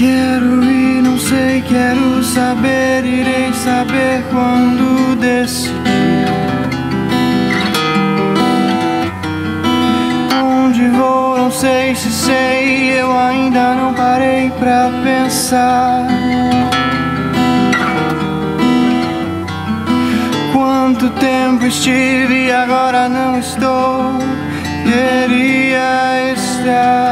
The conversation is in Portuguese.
Quero e não sei, quero saber, irei saber quando decidir. Onde vou, não sei se sei, eu ainda não parei pra pensar. Quanto tempo estive e agora não estou, queria estar.